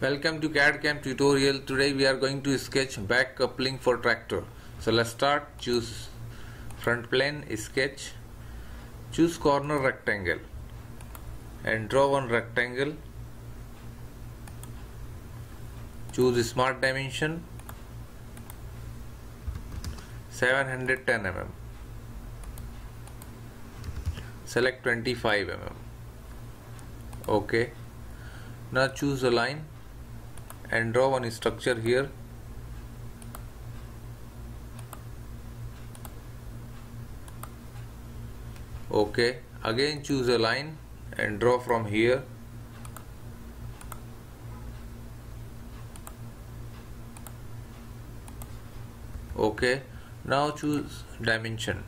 Welcome to CAD CAM tutorial. Today we are going to sketch back coupling for tractor. So let's start. Choose front plane, sketch. Choose corner rectangle and draw one rectangle. Choose smart dimension 710 mm. Select 25 mm. Okay. Now choose a line and draw one structure here. Okay again choose a line and draw from here. Okay now choose dimension.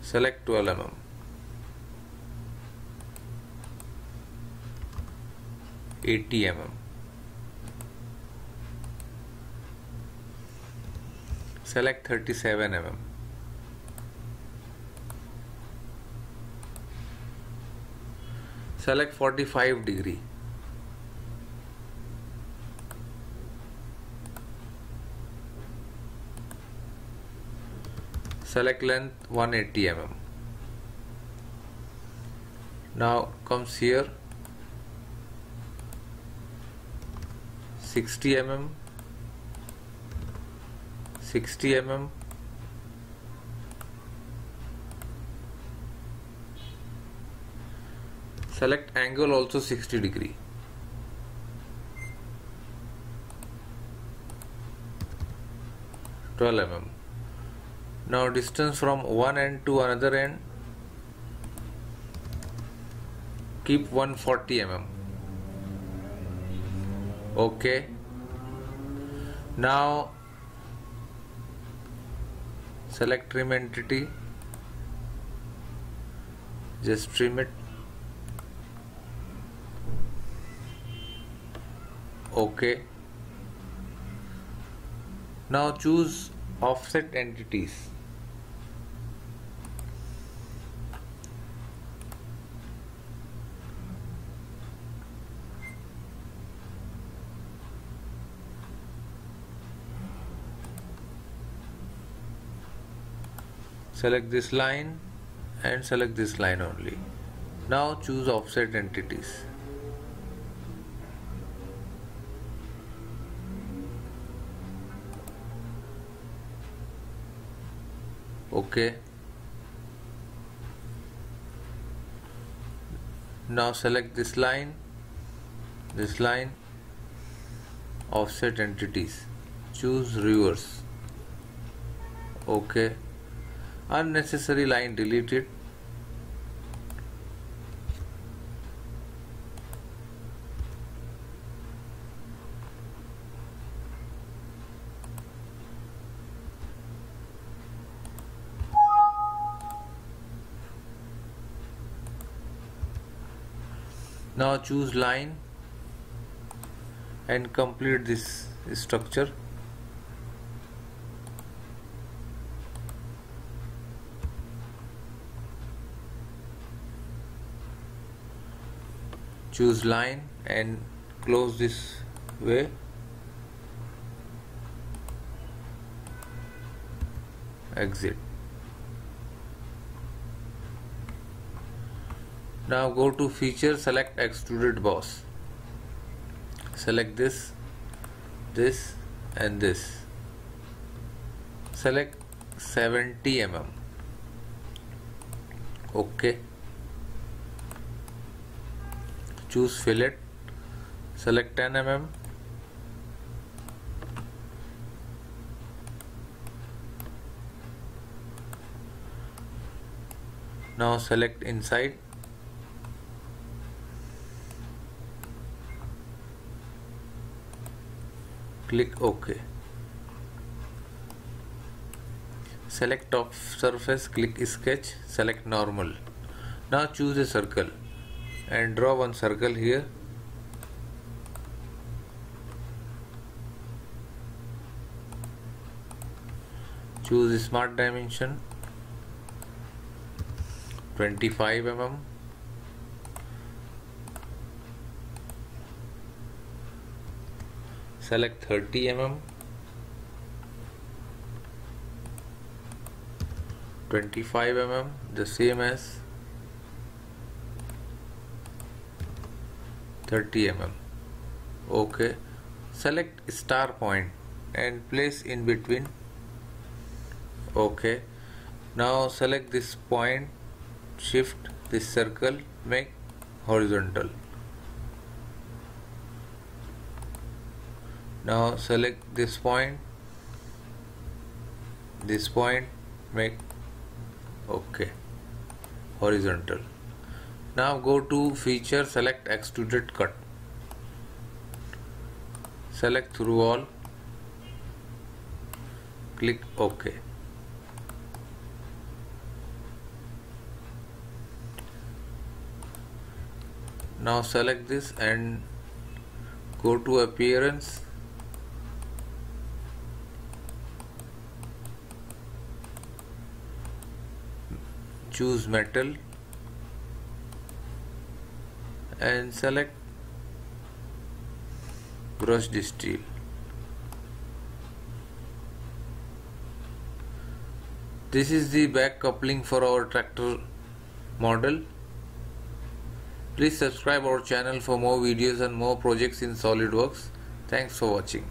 Select 12 mm eighty mm select 37 mm select 45 degree. Select length 180 mm now comes here 60 mm 60 mm select angle also 60 degree Twelve mm. Now distance from one end to another end keep 140 mm. Okay. Now select trim entity. Just trim it. Okay. Now choose offset entities select this line and select this line only. Now choose offset entities. Okay. Now select this line this line offset entities. Choose reverse. Okay unnecessary line deleted. Now choose line and complete this structure choose line and close this way. Exit. Now go to feature select extruded boss. Select this this and this. Select 70 mm okay choose fillet select 10 mm. Now select inside. Click ok. Select top surface click sketch select normal. Now choose a circle and draw one circle here. Choose smart dimension 25 mm. Select 30 mm. 25 mm the same as 30 mm okay. Select star point and place in between. Okay. Now select this point shift this circle make horizontal. Now select this point this point make okay horizontal now go to feature select extruded cut. Select through all. Click ok. Now select this and go to appearance. Choose metal and select brushed steel. This is the back coupling for our tractor model. Please subscribe our channel for more videos and more projects in SolidWorks. Thanks for watching